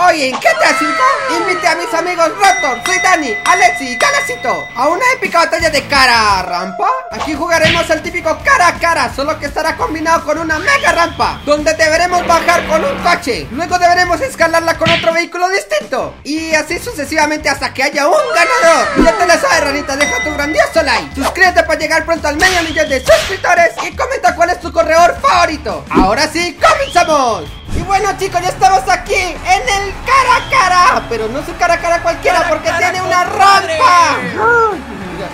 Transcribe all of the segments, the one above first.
Hoy en GTA 5 invité a mis amigos Raptor, soy Dani, Alexi y Galacito a una épica batalla de cara a rampa. Aquí jugaremos el típico cara a cara, solo que estará combinado con una mega rampa, donde deberemos bajar con un coche. Luego deberemos escalarla con otro vehículo distinto. Y así sucesivamente hasta que haya un ganador. Y ya te la sabes, ranita, deja tu grandioso like. Suscríbete para llegar pronto al medio millón de suscriptores y comenta cuál es tu corredor favorito. Ahora sí, comenzamos. Y bueno chicos, ya estamos aquí en el cara a cara Pero no es un cara a cara cualquiera porque tiene una rampa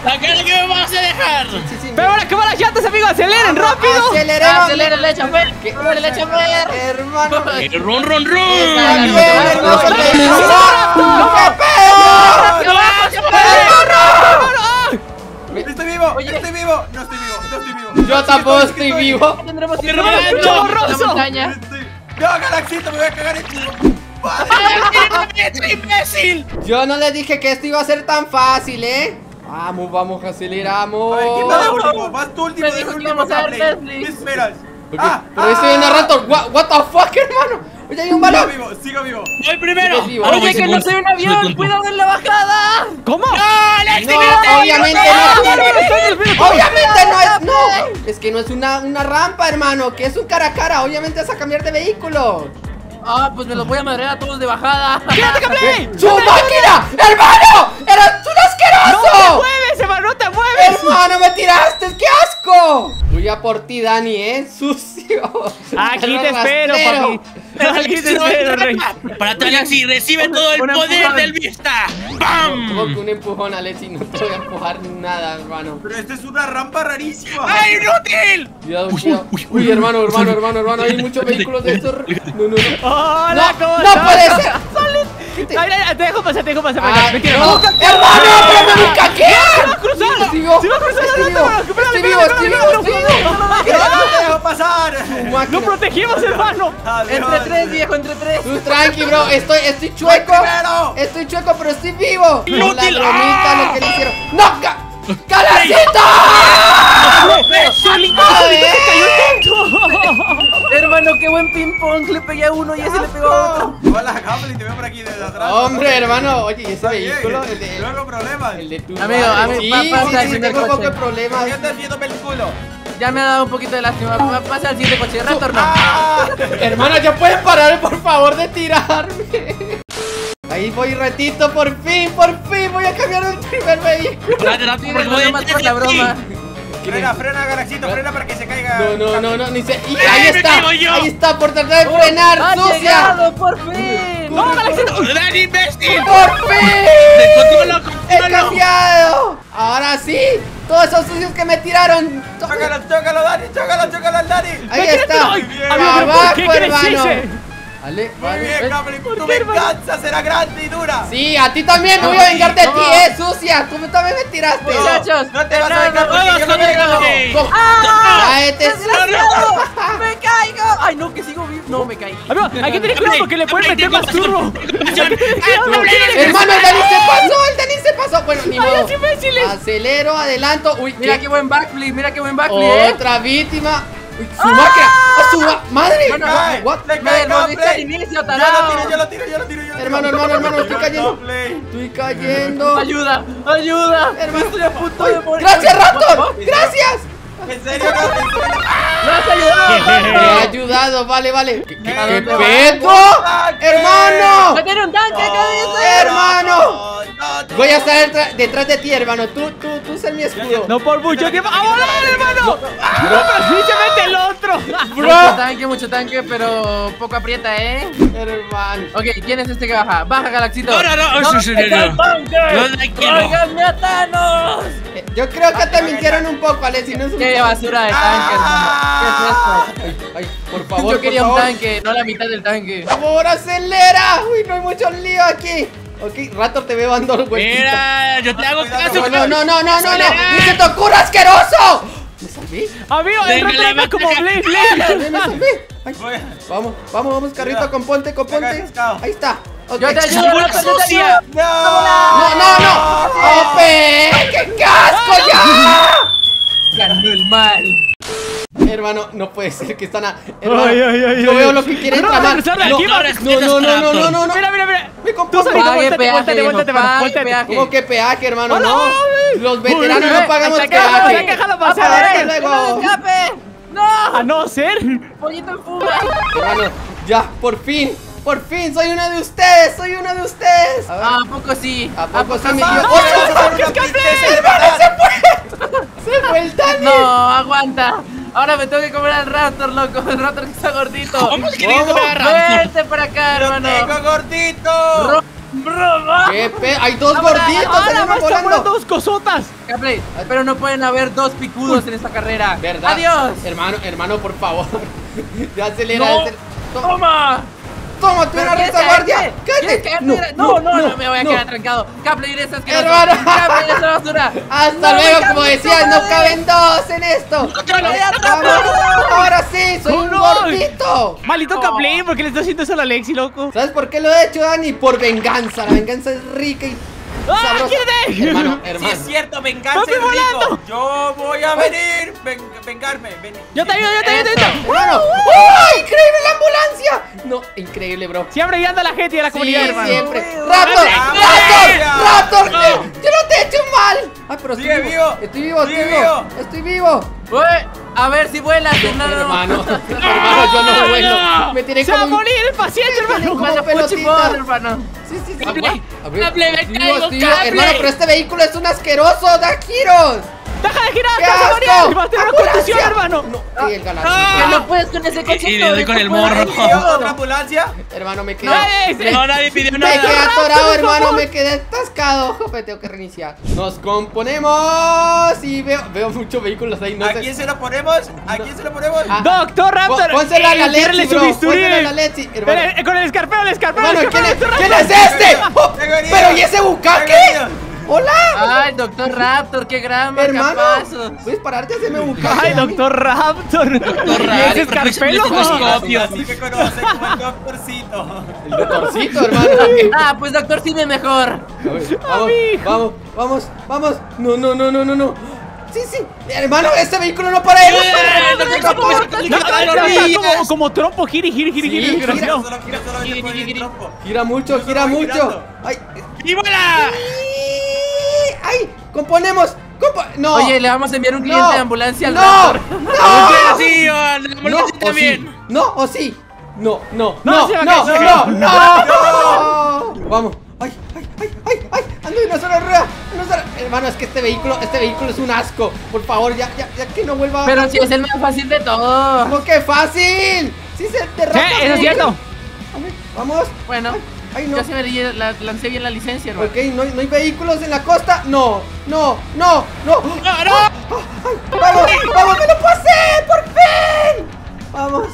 ¿La cara que me vas a dejar? Sí, sí, Pero ahora que van las llantas, amigos, aceleren Vamos, rápido. Aceleremos Acelera, le echa fuera. ¿Qué? Le echa fuera. Hermano Eh, Run, run, run. ¡Estoy vivo! Oye. ¡Estoy vivo! No estoy vivo, no estoy vivo. Yo tampoco estoy vivo Tendremos que ir escucha la montaña. ¡No, Galaxito! ¡Me voy a cagar en ti! ¡Ay, imbécil! Yo no les dije que esto iba a ser tan fácil, ¿eh? Vamos, vamos, aceleramos A ver, ¿quién va de último? Vas tú último, de último. ¿Qué esperas? ¡Ah! Pero estoy en el rato what, what the fuck, hermano Oye, hay un Sigo balón vivo, sigo vivo. Voy primero. Sigue vivo. Oye, que no soy un avión. Cuidado en la bajada. ¿Cómo? ¡No, Alex, No, mírate! obviamente no, no, no, no, no, no, Obviamente no es, no Es que no es una, una rampa, hermano Que es un cara a cara, obviamente vas a cambiar de vehículo Ah, pues me los voy a madrear a todos de bajada. ¡Quédate, Gameplay! ¡Su máquina! ¡Hermano! ¡Eres un ¡No te asqueroso! mueves, hermano! ¡No te tiraste! ¡Qué asco! Voy a por ti, Dani, ¿eh? Sucio Aquí te espero, papi. Aquí te espero, rey. Para Alexi, recibe todo el poder del Vista. Tuvo ¡Bam! que un empujón, Alexi No te voy a empujar nada, hermano Pero esta es una rampa rarísima. ¡Ay, inútil! Cuidado, cuidado Uy, hermano, hermano, hermano, hermano Hay muchos vehículos de estos No, no, no ¡Hola, No, ¿cómo no puede ser ¿Qué te- Ay, ay, te dejo pasar, te dejo pasar. Ah, mentira, no. no. ¡Hermano, pero me caqué! ¡Se va a cruzar! ¡Se va a cruzar! estoy vivo, estoy vivo, estoy vivo, estoy espérame, ¡No dejo pasar! ¡Lo protegimos, hermano! Entre tres, viejo, entre tres. Tú tranqui, bro, estoy, estoy chueco! Estoy chueco, pero estoy vivo Con la ¡Inútil! bromita, lo que le hicieron ¡No, ca ¡Calacito! ¡Solito, A solito se cayó ver. el techo! Buen ping pong. Le pegué a uno y ese le pegó a otro. Hola, Gameplay, te veo por aquí desde atrás. Hombre, hermano, oye, ¿y ese vehículo? El de, Luego problemas. el de tu Amigo, madre. amigo, Sí, pa- sí, pasa sí, al sí, primer tengo un poco de coche. problemas ¿Qué estás viéndome el culo? Ya me ha dado un poquito de lástima. Pa- Pasa al siguiente coche. Retorno. ¡Ah! Hermano, ¿ya pueden parar, por favor, de tirarme? Ahí voy, retito, por fin, por fin Voy a cambiar el primer vehículo no, no, Frena, frena, Galaxito, frena para que se caiga. No, no, no, no, ni se... ¡Y ¡Eh, ahí está! Ahí está, por tratar de frenar, ¡Ha sucia llegado, por fin! ¡No, Alexito! ¡Dani, imbécil! ¡Por fin! ¡Contínualo, ¡He cambiado! Ahora sí, todos esos sucios que me tiraron Chócalo, chócalo, Dani, chócalo, chócalo al Dani. Ahí ¿Qué está Ay, bien. amigo, pero ¿por Abajo, hermano Vale, Muy vale bien, Gameplay, tu venganza será grande y dura. Sí, a ti también me voy a vengar de ti, No. eh, sucia Tú también me tiraste Muchachos, No te vas a no, vengar no, porque yo no. ¿Cómo? ¡Ah! ¡Me caigo! ¡Ay, no, que sigo vivo! No, me caí. Amigo, hay que tener cuidado porque le pueden meter más turbo. Hermano, el Dani se pasó, el Dani se pasó Bueno, ni ¡Ay, modo! Acelero, adelanto Uy, Mira ¿qué? buen backflip, mira qué buen backflip, ¿eh? Otra víctima su máquina ¡Ah, su ma- madre! Bueno, Cae, What? le cae al Gameplay. inicio, Yo lo tarao. tiro, yo lo tiro, yo lo tiro, yo lo tiro. Hermano, hermano, hermano, estoy cayendo. Estoy cayendo ¡Ayuda! ¡Ayuda! Hermano. Estoy a punto de morir. ¡Gracias, Raptor! ¡Gracias! En serio. ¡Me has ayudado! Me ha ayudado, vale, vale ¿Qué, qué, ¿A qué dónde pedo? ¡Hermano! ¡Me tiene un tanque! ¡Hermano! No, no, Voy a estar detrás- de ti, hermano tú, tú ser mi escudo No por mucho tiempo. ¡A volar, hermano! ¡No, pero sí se mete el otro! Mucho Bro tanque, mucho tanque, pero poco aprieta, ¿eh? Hermano Ok, ¿quién es este que baja? Baja, Galaxito. Oh, ¡Oh, No, no, no, sí, sí, está no. ¡Óiganme a Thanos! Eh, Yo creo que te mintieron un poco, Ale Si no es un ¡Qué basura de tanque, hermano! ¿Qué es esto? Ay, por favor, Yo quería un tanque, no la mitad del tanque. Por favor, acelera Uy, no hay mucho lío aquí Ok, Raptor te veo dando vueltitas Mira, yo te hago caso. No, no, no, no, no, no, no. ¡Ni se te ocurra, asqueroso! ¿Me salvé? Amigo, el Venga, rato le anda va- como Blade, Me Blade. salvé, me salvé. Vamos, vamos, vamos, carrito, con ponte, con ponte. Ahí está. Yo te ayudo, ¡Salvo la Rafa, yo te sucia! ayudo. No, no, no ¡Ope! ¡Qué casco ya! Ganó el mal. Hermano, no puede ser que están a... Hermano, Ay, ay, ay, yo veo lo que quieren No, tramar. No, no, no, no, no, no, no, no, no. Mira, mira, mira. Me Tú compongo. solito, vuéltate, vuéltate, vuéltate. ¿Cómo que peaje, hermano? No. Los veteranos no pagamos peaje. déjalo pasar. eh. luego. ¡No! A no ser. ¡Pollito en fuga! Hermano, ya, por fin. Por fin, soy uno de ustedes, soy uno de ustedes. A ver. Ah, ¿a poco sí? ¿A poco sí, a de ¡Hermano, verdad. se fue! ¡Se fue el Dani! No, aguanta. Ahora me tengo que comer al Raptor, loco. El Raptor que está gordito. ¿Cómo que quería ¿Cómo? comer a Raptor? Vente para acá, ¡Lo hermano. tengo gordito! Ro- ro- ¿Qué pe... Hay dos Ahora, gorditos, ¡Ah, está volando. dos cosotas! Gameplay, pero no pueden haber dos picudos en esta carrera. ¿Verdad? Adiós. Hermano, hermano, por favor. Ya acelera. No. acelera. Toma, Toma. toma, tú ¿Pero una retaguardia. ¡Cállate! No, no, no, me voy a no. quedar trancado. Gameplay, eres asqueroso. Hermano. Gameplay, eres basura. Hasta No, luego, como decías, no caben dos en esto. ahora sí, soy un gordito. Maldito Oh. Play, ¿por qué le está haciendo eso a la Lexi, loco? ¿Sabes por qué lo he hecho, Dani? Por venganza. La venganza es rica y ¡Ah, quién es! Hermano, Sí, hermano. es cierto, venganza ¡Papi es rico. volando! Yo voy a venir. Ven- vengarme. ven- Yo te ayudo, yo te ayudo, yo te ayudo. Hermano. ¡Oh, increíble la ambulancia! No, increíble, bro. Siempre ayudando a la gente y a la Sí, comunidad, hermano. siempre. Uy, ¡Raptor! ¡Vamos! ¡Raptor! ¡Raptor! No. ¡Yo no te he hecho mal! ¡Ay, pero estoy Sigue vivo. Estoy vivo, estoy vivo. vivo. Estoy vivo. Uy, a ver si vuelas. No, no, no. Hermano, hermano, yo no vuelo. Me tiré Se va a como morir el paciente, hermano. como pelotita. hermano. Sí, sí, sí. Cable, me caigo, vivo. cable. Hermano, pero este vehículo es un asqueroso. ¡Da giros! ¡Deja de girar! ¡Qué asco! ¡Vas a tener una contusión, hermano! No, sí, el. Que no puedes con ese cochito. Y le doy con el morro. ¿Tío, ¿Otra ambulancia? Hermano, me quedé... ¡Nadie! me- No, nadie pidió Me nada. quedé Rápido, atorado, por hermano, me quedé atascado. Me tengo que reiniciar. Nos componemos y veo, veo muchos vehículos ahí, no ¿A sé. quién se lo ponemos? ¿A quién se lo ponemos? Ah, ¡Doctor Raptor! Pónsela a la su bro, pónsela a la. Eh, eh, Con el escarpeo, el escarpeo, el Hermano, ¿quién es, escarpeo, ¿quién Doctor es este? ¿Pero y ese bucaque? ¡Hola! Ay, doctor Raptor, qué gran Hermano, marcapasos. ¿puedes pararte a hacerme bucaque? Ay, doctor Raptor. Doctor ¿Y Raptor, como el doctorcito. El doctorcito, hermano. Ah, pues doctor Sime mejor. Ver, vamos, vamos, vamos, vamos. No, no, no, no, no, no. Sí, sí. Hermano, este vehículo no para de no para de- Eh, doctor, ¿cómo se No, complica no, las no, no, rodillas? como, como trompo, giri, giri, giri, Sí, gira. desgraciado. Solo quiero solamente por el trompo. Gira mucho, gira mucho. Ay, ¡Y vuela! Ay, componemos. compo- no. Oye, le vamos a enviar un cliente no, de ambulancia al no, Raptor. no. Sí, la No, ambulancia o sí. también. No, o sí. No, no, No, no, se va a no, no, a no, Vamos. Ay, ay, ay, ay, ay. Ando en una sola rueda. una sola- Hermano, es que este vehículo, este vehículo es un asco. Por favor, ya, ya, ya que no vuelva a. Pero si es el más fácil de todos. ¿Cómo que fácil? Sí se Sí, derrapa. eso es cierto. A ver, Vamos. Bueno, Ay, ay, no. yo se me la- lancé bien la licencia, hermano. Ok, ¿no hay, no hay vehículos en la costa. No, no, no, no. ¡No, no! Ay, vamos, vamos, me lo pasé, por fin. Vamos,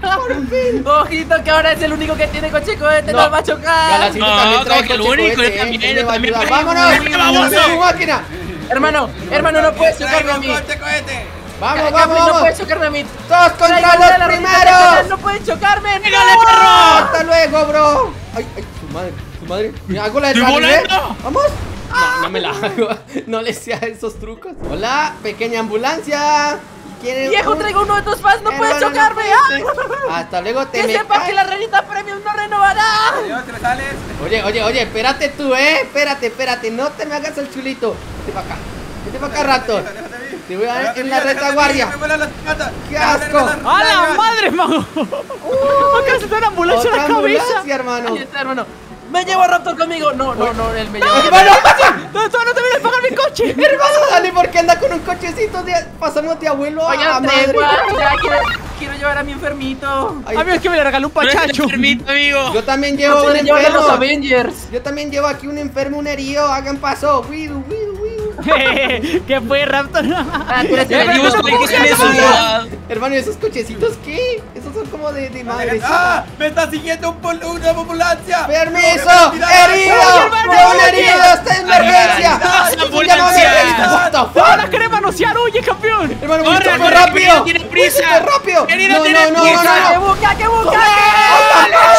por fin. Ojito que ahora es el único que tiene coche cohete, No. nos va a chocar. Galacito No, también trae el coche único, cohete, yo ¿eh? también, yo ¡Vámonos! ¡Vámonos máquina! Hermano, hermano, no puedes chocarme a mí. Traigo coche cohete. ¡Vamos, vamos, No puedes chocarme a mí. ¡Todos contra los primeros! No puedes chocarme. ¡Hasta luego, bro! ¡Ay, ay, su madre, su madre! Mira, hago la de ¡Estoy Rally, ¿eh? ¡Vamos! No, no me la hago. No le sea esos trucos. Hola, pequeña ambulancia. ¿Quieren Viejo, un- traigo uno de tus fans, no puedes chocarme. ¡Ah! Hasta luego, te Que me sepa caes. que la renita premium no renovará. Adiós, te me sales. Oye, oye, oye, espérate tú, eh. Espérate, espérate. No te me hagas el chulito. Vete para acá. Vete para acá, rato. Te voy a dar en la retaguardia. ¡Qué asco! ¡A la madre, mago! Acá se da una ambulancia en la cabeza. ambulancia, hermano. Ahí está, hermano. Me llevo a Raptor conmigo. No, no, no, él me lleva. ¡Hermano! No, tú no te vienes a pagar mi coche. ¡Hermano, dale! ¿Por qué anda con un cochecito de pasando de abuelo a madre? quiero, llevar a mi enfermito. Ay, A mí es que me le regaló un pachacho. enfermito, amigo. Yo también No llevo un enfermo. Avengers. Yo también llevo aquí un enfermo, un herido. Hagan paso. Widu, widu. ¿Qué fue, Raptor? Ah, tú eres el en. Hermano, ¿y esos cochecitos qué? Esos son como de, de madre. ¡Ah! ¡Me está siguiendo un pol- una ambulancia! ¡Permiso! ¡Herido! hermano, ¡De un oye. herido de esta emergencia! ¡Las ¡Es un ambulancias! llamado de emergencia! ¡What the fuck! ¡Ahora querés manosear! ¡Huye, campeón! Hermano, ¡Corre, corre, rápido! tiene prisa! ¡Mucho rápido! Querido, no, tiene no, no, prisa. no, ¡Que no, busca, que busca!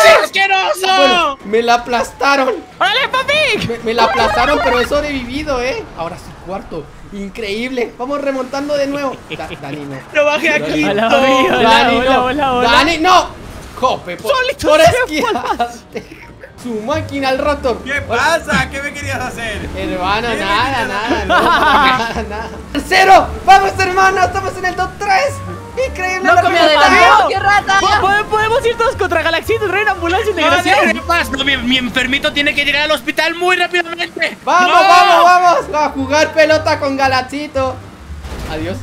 ¡Es asqueroso! Me la aplastaron. ¡Órale, papi! Me, me la aplastaron, pero he sobrevivido, ¿eh? Ahora sí. Cuarto. Increíble. Vamos remontando de nuevo. Da- Dani, no. Lo bajé aquí. Hola, amigo. Hola, Dani, hola, no. hola, hola. Dani, no. Jope, por, Solito. Su máquina al Raptor. ¿Qué pasa? ¿Qué me querías hacer? Hermano, ¿Qué me nada, nada, no, nada, nada. ¡Tercero! ¡Vamos, hermano! ¡Estamos en el top 3! ¡Increíble! ¡Loco, me la adelantó! ¡Qué rata! Po- pode- Podemos ir todos contra Galaxito, traer ambulancia de No, desgraciado. No, mi, mi enfermito tiene que llegar al hospital muy rápidamente. ¡Vamos, ¡No! vamos, vamos! A jugar pelota con Galaxito. Adiós.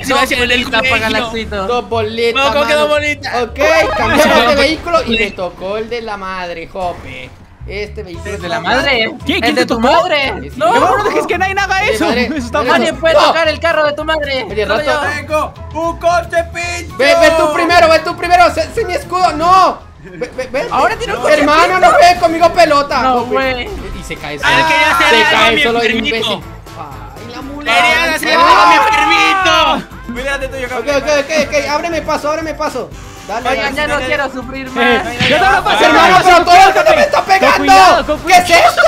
Así va a ser en el Bolita para. Galaxito. Dos bolitas. No, ¿cómo quedó bonita? Ok, cambiamos de vehículo y me tocó el de la madre, Jope. Este vehículo es ¿De la madre? ¿Qué? ¿Quién ¿El te de tu tocó? madre? Sí. No, ¡No! no dejes que nadie haga eso. madre, Eso está madre, mal. Nadie puede ¡No! tocar el carro de tu madre. Oye, Solo rato. Tengo un coche pincho. Ve, ve tú primero, ve tú primero. Sé, sé mi escudo. ¡No! Ve, ve, ve. Ahora tiene un coche Hermano, no juegue conmigo pelota. No, Jope. güey. Y se cae Él quería hacer Se cae solo el imbécil. Ay, la mula. Querían hacer Ah. algo mi enfermito. Cuídate tú, yo Ok, ok, ok, ok. Ábreme paso, ábreme paso. Dale, Oigan, dale. ya no quiero sufrir Eh, más. yo te lo paso, Hermano, pero todo el mundo me está pegando. ¿Qué es esto?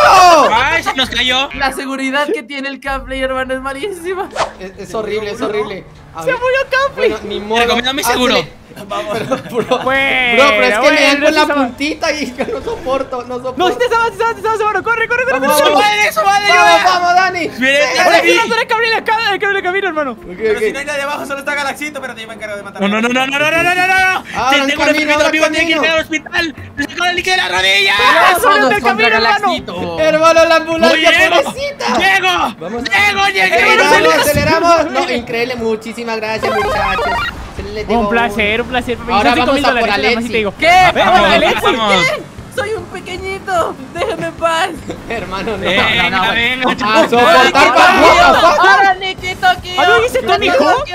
Ay, se nos cayó. La seguridad que tiene el cable, hermano, es malísima. Es, es horrible, es horrible. A Se ver. murió Capri. Bueno, ni modo. recomiendo mi seguro. Vamos. Pero, bro, Bueno, bro, pero es que me dan con la puntita y no soporto, no soporto. No, si te estabas, te estabas, te. Corre, corre, corre. Vamos, corre. vamos. ¡Súbale, súbale, Vamos, Dani. Miren, ahora no camino, hermano. Pero si no hay nadie abajo, solo está Galaxito, pero yo me encargo de matar. No, no, no, no, no, no, no, no, no, no. Abran Tengo un enfermito amigo, tiene que ir al hospital. La líquida de la rodilla. Ah, Todos el camino, hermano. Hermano, la ¡No ambulancia, llego! pobrecita. ¡Llego! Vamos. ¡Llego, llegué! Aceleramos, aceleramos. No, increíble, muchísimas gracias, muchachos. Un placer, un placer. Ahora vamos a por más, Alexi. digo. ¿Qué? A ver, Vamos, vamos, Alexi. vamos. Soy un pequeñito. Déjame en paz. Hermano, no. Venga, no, no, venga, A chicos. soportar pa- what the fuck? Ahora, Nikito, aquí. ¿Ah, no dice Tony Hawk?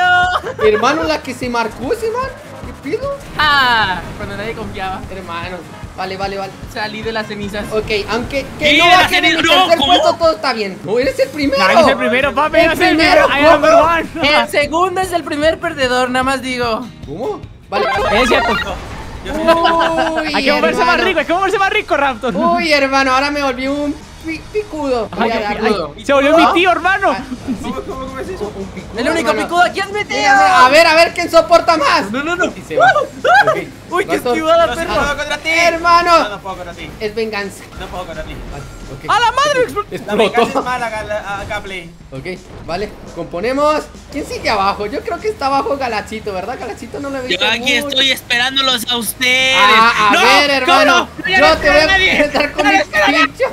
Hermano, la que se marcó ese man. ¿Qué pido? Ah, cuando nadie confiaba. Hermano, vale, vale, vale. Salí de las cenizas. Ok, aunque que Sí, no bajen en mi tercer ¿cómo? puesto, todo está bien. No, eres el primero. No, es el primero, papi. El es el primero, primero. El segundo es el primer perdedor, nada más digo. ¿Cómo? Vale. Es cierto. Uy, Hay que moverse más rico, hay que moverse más rico, Raptor. Uy, hermano, ahora me volví un pi- picudo. Ay, ay, ay. Se volvió mi tío, hermano. ¿Cómo, cómo, cómo es eso? Un picudo, El único hermano. picudo aquí es mi tío. A ver, a ver quién soporta más. No, no, no. Y se va. Ok. Uy, qué esquivada, No, no perro. puedo contra ti. Hermano. No, no puedo contra ti. Es venganza. No puedo contra ti. Vale, ok. ¡A la madre! explotó. La venganza es mala, Gal- a Gapley. Ok, vale, componemos. ¿Quién sigue abajo? Yo creo que está abajo Galachito, ¿verdad? Galachito no lo he Yo visto. aquí mucho. estoy esperándolos a ustedes. Ah, a ¡No! ver, hermano. ¿cómo no? Yo no te voy a nadie. enfrentar con mi pincho.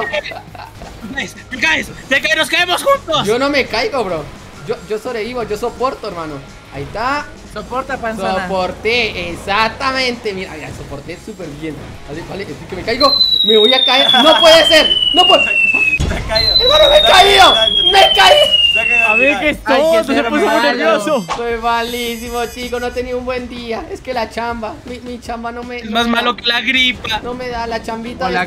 Me caes, me caes, nos caemos juntos. Yo no me caigo, bro. Yo, yo sobrevivo, yo soporto, hermano. Ahí está. Soporta, panzona. Soporté, exactamente. Mira, ya soporté súper bien. Vale, vale, estoy que me caigo. Me voy a caer. No puede ser. No puede. Se ha caído. Hermano, me he caído. Me he caído. A ver qué es todo. Se puso muy hermano. nervioso. Soy malísimo, chico. No he tenido un buen día. Es que la chamba, mi, mi chamba no me. Es no más me da- malo que la gripa. No me da la chambita. Hola,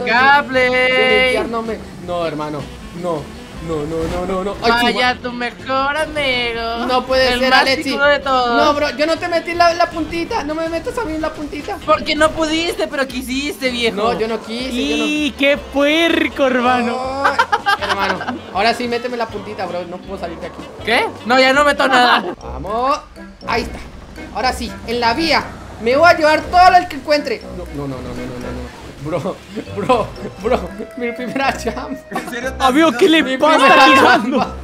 me... no, hermano. No, no, no, no, no, no. Ay, Vaya, tu mejor amigo. No puede el ser, más Alexi. de todos. No, bro, yo no te metí la, la puntita. No me metas a mí en la puntita. Porque no pudiste, pero quisiste, viejo. No, yo no quise. yo no- ¡Y qué puerco, hermano! Ay, hermano, ahora sí méteme la puntita, bro. No puedo salir de aquí. ¿Qué? No, ya no meto nada. Vamos. Ahí está. Ahora sí, en la vía. Me voy a llevar todo el que encuentre. No, no, no, no, no, no, no. Bro, bro, bro. Mi primera chamba. ¿En serio Amigo, ¿qué le Mi pasa? tirando.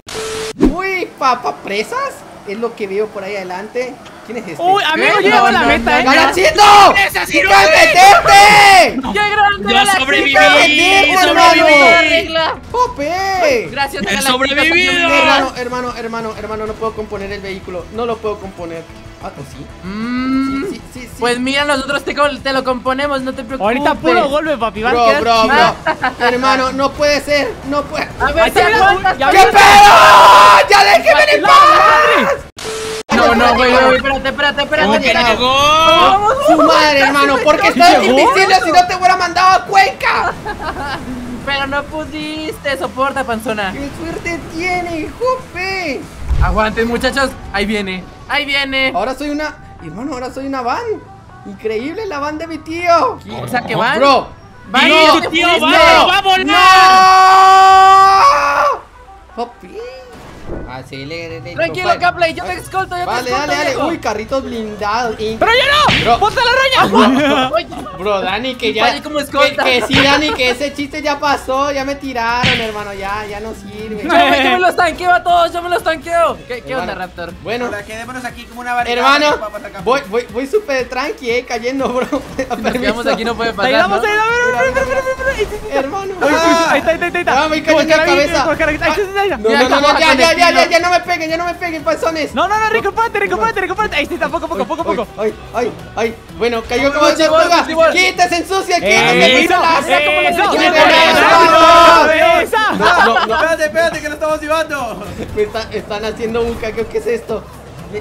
Uy, papa presas. Es lo que veo por ahí adelante. ¿Quién es este? Uy, amigo, llegó a No, la no, meta, no, eh. no. ¡Galachito! ¡Esa sí ¡Chica, no es! meterte! ¡Qué grande Yo la sobreviví, sobreviví. hermano! regla! ¡Jope! Gracias, Galactica, sobrevivido. Hermano, hermano, hermano, hermano, no puedo componer el vehículo. No lo puedo componer. Ah, ¿o sí? Mm, Sí, sí, sí, sí. Pues mira, nosotros te, lo componemos, no te preocupes. Ahorita puro golpe, papi. Va a Bro, bro, chido. bro. Hermano, no puede ser. No puede. A ver ¿Qué pedo? ¡Ya déjeme en ¡La paz! madre! No, no, güey, güey, espérate, espérate, ¿Cómo espérate. que llegó? Vamos, Su madre, hermano, porque ¿Sí estás invisible si no te hubiera mandado a Cuenca. Pero no pudiste, soporta, panzona. ¡Qué suerte tiene, jope! Aguanten, muchachos. Ahí viene, ahí viene. Ahora soy una. Hermano, ahora soy una van. Increíble la van de mi tío. O sea, que van. Bro. ¡Sí, no tío va, va a volar! ¡No! Acelere. Tranquilo, Capley, yo te escolto, yo te Vale, escolto, dale, dale. viejo. Uy, carritos blindados. ¡Pero yo no! Bro. ¡Ponte la araña! Bro, Dani, que ya. Como que, escolta. que sí, Dani, que ese chiste ya pasó. Ya me tiraron, hermano. Ya, ya no sirve. yo, me- yo me los tanqueo a todos, yo me los tanqueo. ¿Qué, qué onda. Raptor? Bueno, Ahora quedémonos aquí como una barricada. hermano, voy, voy, voy súper tranqui, eh, cayendo, bro. Nos quedamos aquí, no puede Ahí pasar, vamos, ¿no? ahí vamos. Hermano. Ahí está, ahí está, ahí está. Ah, me Como cayó en la carabina, cabeza. como carabina. Ahí está, ahí está. Ya, ya, estilo. ya no me peguen, ya no me peguen, panzones. No, no, no, recupérate, recupérate, recupérate. Ahí está, poco, poco, poco, poco. Ay, ay, ay. Bueno, cayó como tortuga. Quítese, ensucia, quítese, quítala. ¡Eso! ¡Quítala, ¡Eso! ¡Eso! ¡Esa! No, no, no. Espérate, espérate, que lo estamos llevando. Me está- están haciendo un caqueo, ¿qué es esto?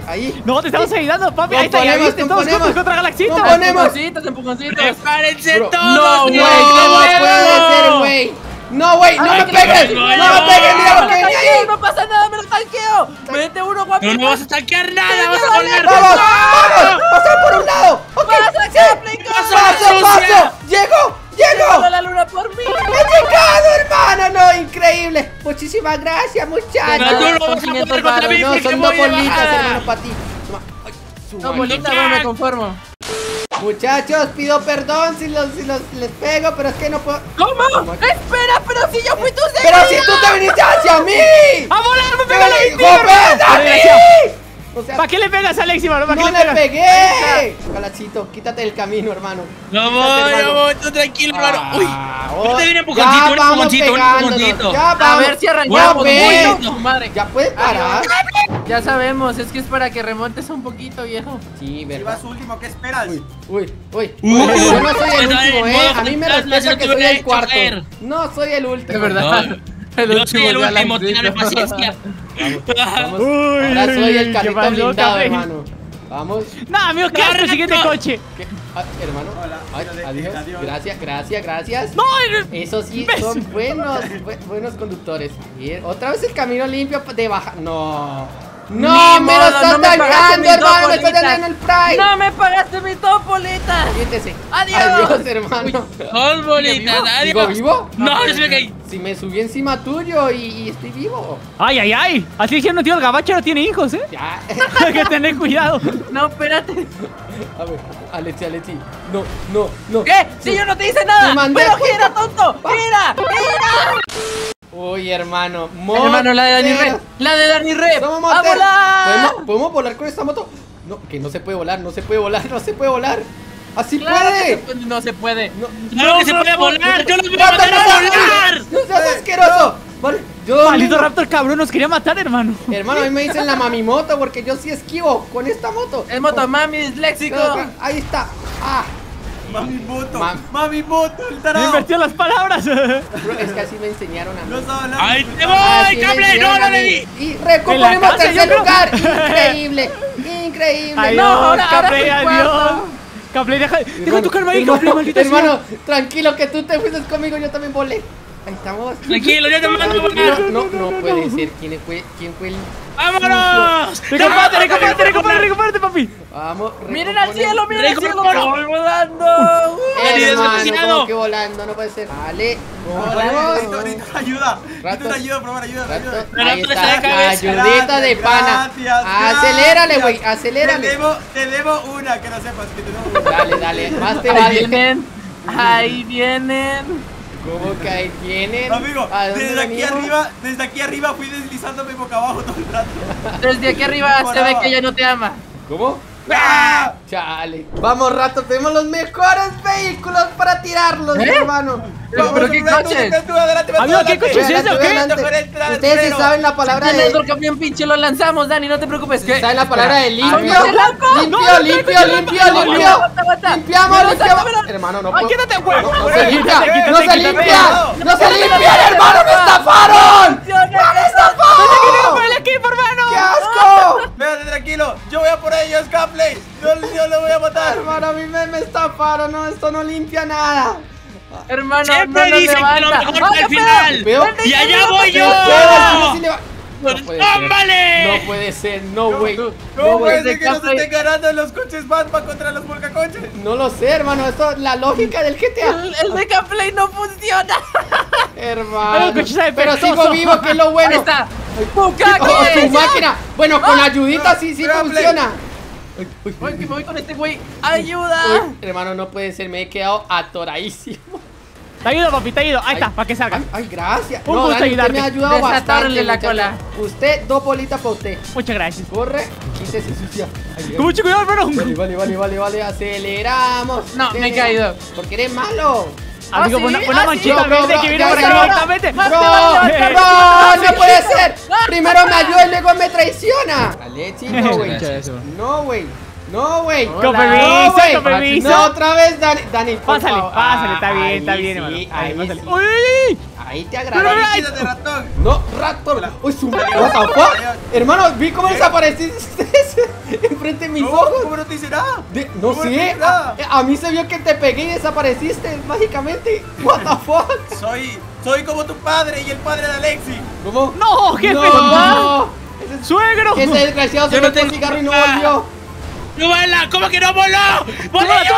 Ahí. No, te estamos ayudando, papi. Ahí está, ya viste, todos juntos contra Galaxito. Componemos. Empujoncitos, empujoncitos. ¡Prepárense todos! no, No, güey, no puede ser, güey. No, güey, no me pegues. No me pegues, mira lo ¡Me que viene ahí. ¡No pasa nada, me lo tanqueo! ¡Mete uno, guapito! No, no vas a tanquear nada, vas a volar. Vamos, vamos, pasar por un lado. Ok, ¡Pasa, sí. Capley, Paso, paso. Llego, ¡Llévalo llego. la luna por mí! ¡He llegado, hermano! No, increíble. Muchísimas gracias, No, muchachos. tú no vas a Son poder 500 contra mí No, son dos bolitas, hermano, para ti. No, bolita, no me conformo. Muchachos, pido perdón si los, si los les pego, pero es que no puedo. ¿Cómo? ¡Espera, pero si yo fui tu ¡Pero seguidor! si tú te viniste hacia mí! ¡A volar! ¡Me ¡Pero pega la hijo, ven a mí! O sea, ¿Para qué le pegas, Alexi, mano? ¿Para no qué le le pegas? pegué. Calachito, quítate del camino, hermano. No voy, no voy, tú tranquilo, hermano. Uy, Ah, Yo te vine ya empujoncito, un vamos empujoncito, un empujoncito. Ya A vamos. ver si arrancamos. Ya. Uy, no, madre. ¿Ya puedes parar? Ya sabemos, es que es para que remontes un poquito, viejo. Sí, Si verdad. vas último, ¿qué esperas? Uy, uy, uy. Uy. Yo no soy el último, eh. A mí me respeta si que soy el cuarto. No soy el último. De verdad. No. Yo soy el último, tengan paciencia. Vamos. Uy, Ahora soy el ¿qué carrito blindado, hermano. Vamos. No, amigo, ¿qué haces el Correcto. siguiente coche? ¿Qué? Ah, hermano. Hola, Ay, adiós, adiós. Gracias, gracias, gracias. No, el- Eso sí, son buenos, bu- buenos conductores. Bien, Otra vez el camino limpio de baja. No. No, Ni me lo estás no me pagaste dañando, hermano. Me estás dañando el Prime. ¡No me pagaste mis dos bolitas! Siéntese. Adiós. Adiós, hermano. Dos bolitas, ¿Sigo adiós. vivo? No, no se me caí. Si me subí encima tuyo y, y estoy vivo. Ay, ay, ay. Así dijeron, tío, el gabacho no tiene hijos, ¿eh? Ya. Hay que tener cuidado. No, espérate. A ver, Alexi, Alexi. No, no, no. ¿Qué? Si yo no te hice nada. Pero gira, tonto. Gira, gira. Hermano. Hermano, la de Dani. Rep. La de Dani. Somos ¡A volar! ¿Podemos, ¿Podemos volar con esta moto? No, que no se puede volar, no se puede volar, no se puede volar. Así Claro que se puede. no se puede. No, Claro que se puede volar. Yo los voy a volar. ¡No seas asqueroso! Vale, yo Maldito Raptor cabrón, nos quería matar, hermano. Hermano, a mí me dicen la mamimoto porque yo sí esquivo con esta moto. Es motomami disléxico. Ahí está. Ah, Mami moto, Mam- mami moto, el Me tarado. invirtió las palabras. es que así me enseñaron a mí. No. Ahí te voy, me cable. No, no le di. Y recomponemos casa, tercer lugar. Increíble, increíble. Adiós, No, Capley, sí adiós. Capley, deja, deja Hermano, tocarme ahí, Capley, maldita sea. hermano, tranquilo que tú te fuiste conmigo, yo también volé. Ahí estamos. Tranquilo, yo te mando a No, no, no puede ser. ¿Quién fue, quién fue el ¡Vámonos! Recupérate, recupérate, recupérate, recupérate, papi. Vamos. Miren al cielo, miren al cielo. Voy volando. Hermano, que volando, no puede ser. Vale, ayuda. Rato. Necesito ayuda, ayuda, Rato. ayuda. Ahí de la está, cabeza. ayudita de pana. Acelérale, güey, Te acelérale. debo, te debo una, que no sepas que te debo una. Dale, dale, más te Ahí vienen. Ahí vienen. ¿Cómo que ahí vienen? Amigo, ¿A dónde desde aquí venimos? arriba, desde aquí arriba fui deslizándome boca abajo todo el rato. Desde aquí arriba se ve que ella no te ama. ¿Cómo? ¡Ah! Chale. Vamos, rato, tenemos los mejores vehículos para tirarlos, ¿Eh? hermano. Pero, Vamos, pero qué coches. Amigo, ¿qué adelante. coche es o qué? Ustedes sí saben la palabra de... el camión pinche, lo lanzamos, Dani, no te preocupes. ¿Qué? ¿Saben la palabra de limpio? Limpio, limpio, limpio, limpio. Limpiamos, limpiamos. Hermano, no puedo. quítate, huevo. No se limpia, no se limpia, no se limpia, hermano. ¡Me estafaron! ¡Por el equipo, hermano! ¡Qué asco! Espérate, tranquilo, yo voy a por ellos, Capley. Yo, yo le voy a matar. Hermano, a mí me, me estafaron, no, esto no limpia nada. Hermano, Siempre no dicen que lo mejor ¡Ay, para el qué pedo! final. Veo- Y allá voy yo. No puede ser. No puede ser, no, güey. ¿Cómo No, puede güey. ser que nos estén ganando los coches Batman contra los volcacoches? No lo sé, hermano. Esto es la lógica del GTA. El, el de Caplay no funciona. Hermano. Pero sigo vivo, que es lo Ahí bueno. está. ¡Bucaque! ¡Oh, su máquina! Bueno, con ayudita sí, sí Gameplay. funciona. Uy, uy, Voy, que me voy con este güey. uy, ¡Ayuda! hermano, no puede ser, me he quedado atoradísimo. Te ha ido, papi, te ha ido. Ahí está, para que salga. Ay, ay, gracias. Un no, gusto Dani, usted ayudarte. me ha ayudado bastante. la muchacho. cola. Usted, dos bolitas para usted. Muchas gracias. Corre, quítese sucia. Ay, Con mucho cuidado, Vale, hermano. vale, vale, vale, vale, aceleramos. No, me he caído. Porque eres malo. Amigo, ¿sí? una, una Ah, sí. manchita Bro, bro, verde bro, que viene por ya. directamente. Vale, no, Alberto. no puede ser. Primero me ayuda y luego me traiciona. Alexi, no, güey. No, güey. No, güey. Con permiso, güey. con permiso. No, otra vez, Dani. Dani, Pásale, favor. pásale, está bien, está bien, hermano. Ahí, ahí pásale. sí. Uy. Ahí te ay. Quítate, ratón. No, Raptor. Uy, su what the fuck? Hermano, vi cómo desapareciste enfrente de mis No, ojos. ¿Cómo no te hice nada? De- no ¿Cómo te sé, a, a mí se vio que te pegué y desapareciste mágicamente. What the fuck? Soy, soy como tu padre y el padre de Alexi. ¿Cómo? No, jefe, no. Ese, Suegro. ese desgraciado se metió tengo cigarro y no volvió. ¡No vuela! ¿Cómo que no voló? ¡Volé yo!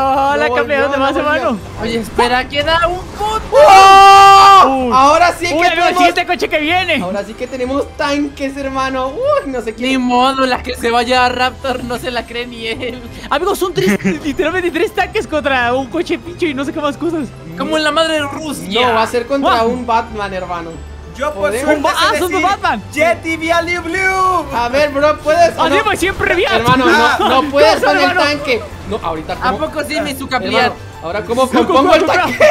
Hola, campeón, ¿dónde volvió, vas, hermano? Oye, espera, queda un punto. ¡Oh! Ahora sí Uy, que tenemos. siguiente coche que viene. Ahora sí que tenemos tanques, hermano. Uy, no sé Ni quién. modo, la que se vaya a Raptor no se la cree ni él. Amigos, son tres, literalmente tres tanques contra un coche pincho y no sé qué más cosas. Como en la madre de Rusia. No, va a ser contra Wow. un Batman, hermano. Yo por suerte Ba- ah, dos decir Batman. Jetty Viali Blue. A ver, bro, ¿puedes o Así no? pues siempre bien. Hermano, no, no puedes con el tanque. No, ahorita ¿A cómo. poco sí, mi Zucapliat? ahora cómo ¿Cómo, compongo el cómo, cómo? tanque.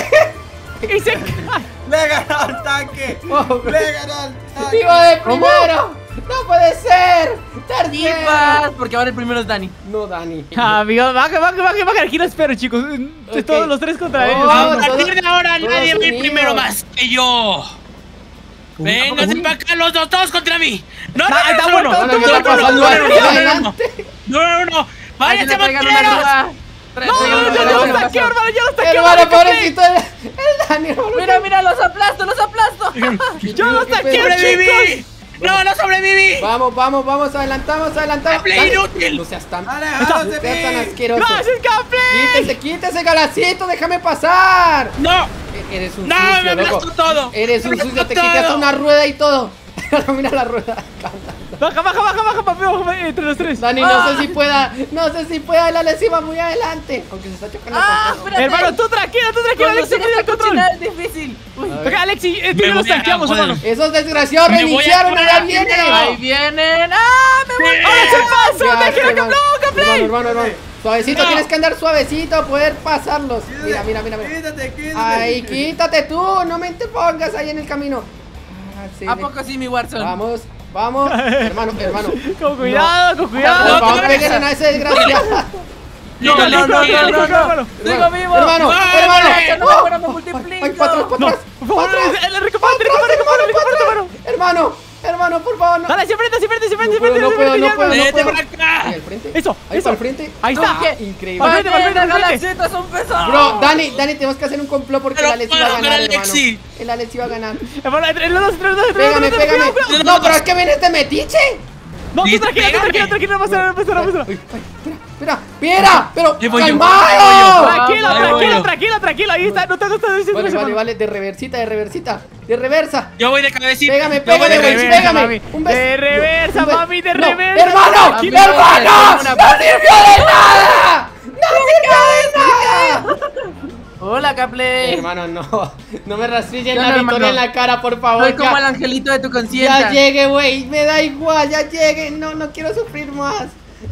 Y se cae. Le he ganado al tanque. Oh, Le he ganado al tanque. Iba de primero. No puede ser. Tercero. Divas, porque ahora el primero es Dani. No, Dani. Amigos, baja, baja, baja, baja. Aquí lo espero, chicos. Ok. Todos los tres contra Oh, ellos. A partir de ahora nadie va a ir primero más que yo. Vénganse para acá los dos, todos contra mí. No, no, Ah, está no, bueno, no, no, ¿qué no, está no, no, no, no, no, no, no, no, no. Váyanse. Tra- No, no, grúa. los taqueo, hermano, ya los taqueo. Hermano, pobrecito el, Dani. Mira, mira, los aplasto, los aplasto. Ya los ¿Qué taqueo, pedo? ¡Sobreviví! chicos. ¡No, no sobreviví! Vamos, vamos, vamos, adelantamos, adelantamos. ¡Play inútil! No seas tan, no seas tan asqueroso. Gracias. Quítese, quítese, galacito, déjame pasar. ¡No! E- Eres un ¡No, sucio, me loco. todo! Eres ¡Me un sucio, te todo! una rueda y todo. Mira la rueda. Baja, baja, baja, baja, papi, baja, entre los tres. Dani, no sé si pueda, no sé si pueda, la Alex va muy adelante. Aunque se está chocando Ah, espérate. Hermano, tú tranquilo, tú tranquilo, Alex, Conducir pide el control. es difícil. Venga, Alexi, eh, tú Me y yo los voy a tanqueamos, hermano. Esos desgraciados reiniciaron, poner ya a vienen. Ahí vienen. ¡Ah! ¡Me voy! ¡Ahora se pasó! ¡Déjalo que habló, Gameplay! Hermano, hermano, hermano. Suavecito, No. tienes que andar suavecito a poder pasarlos. Mira, mira, mira, mira. Quítate, quítate. Ay, quítate tú, no me te pongas ahí en el camino. Sí, ¿A poco sí, mi Warzone? Vamos, vamos, hermano, hermano. Con cuidado, con cuidado. favor, no, peguen a ese desgraciado. No, no, no, no, no, no, no. hermano. Sigo vivo. Hermano, ¡No, hermano. Que no me me multiplico. Ay, para atrás, para No, atrás. por favor, recupérate, recupérate, recupérate, hermano. Hermano, por favor, no. Dale, siempre, No siempre, puedo, no siempre, puedo, no puedo, no ¡Vete puedo. para acá! Ahí al frente. Eso, Ahí eso. para el frente. Ahí está. Ah, increíble. Al frente, al frente, al frente. Galaxitas son pesados. Bro, Dani, Dani, tenemos que hacer un complot porque el Alex iba a ganar, hermano. El Alex iba a ganar. Hermano, entre los dos, entre los dos, entre los dos, Pégame, pégame. No, pero es que viene este metiche. No, tranquilo, tranquilo, tranquilo, no pasa nada, no pasa nada, no pasa nada. Espera, espera, pero. Tranquilo, tranquilo, tranquilo, tranquilo, ahí está, no te no te Vale, vale, vale, de reversita, de reversita, de reversa. Yo voy de cabecita. Pégame, pégame, de güey, pégame. mami. Un beso. De reversa, Un beso. mami, de No, reversa. ¡Hermano! Amigo, ¡Hermano! ¡No sirvió de nada! ¡No sirvió de nada! Hola, Caplay. Hermano, no. No me rastrillen No, la no, victoria en la cara, por favor. Soy como ya. el angelito de tu Ya conciencia. llegue, güey. Me da igual, ya llegue. No, no quiero sufrir más.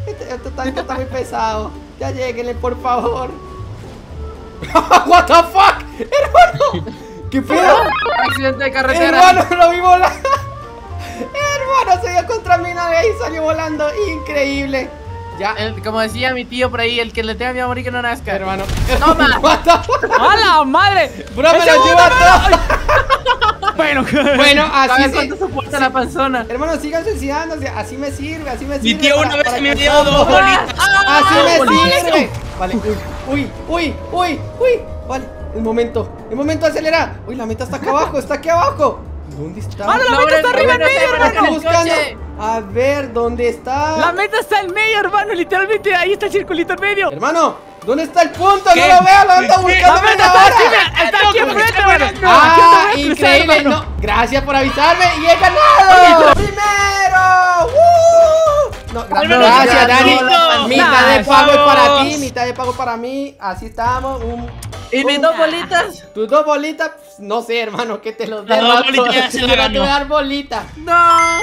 Este, este tanque está muy pesado. Ya lleguenle, por favor. What the fuck, hermano. ¿Qué pedo? Accidente de carretera. Hermano, lo vi volando. Hermano, se dio contra mi nave y salió volando. Increíble. Ya, El- como decía mi tío por ahí, el que le tenga miedo a morir que no nazca. hermano. Toma. What the fuck? ¡A la madre! Bro, me ¡El lo lleva todo. Bueno, Bueno, así ¿Sabes sí. cuánto soporta la panzona? Hermano, sigan suicidándose. Así me sirve, así me Mi sirve. tío para- una vez me dio dos bolitas. Así me sirve. Vale, uy, uy, uy, uy, uy. Vale, el momento, el momento de acelerar. Uy, la meta está acá abajo, está aquí abajo. ¿Dónde está? Ah, la meta está arriba en medio, hermano. A ver, ¿dónde está? La meta está en medio, hermano. Literalmente ahí está el circulito en medio. Hermano, ¿dónde está el punto? ¿Qué? No lo veo, lo ando buscando La meta está hora. aquí, mira, está aquí ¿Cómo que enfrente, hermano. Ah, está increíble. No, gracias por avisarme y he ganado. ¡Primero! No, gra- Primero, gracias, Dani. Mitad de pago es para ti, mitad de pago para mí. Así estamos. Un, ¿Y mis dos bolitas? tus dos bolitas, no sé, hermano, que te los dé. Las dos bolitas se ganó. dar bolitas. No.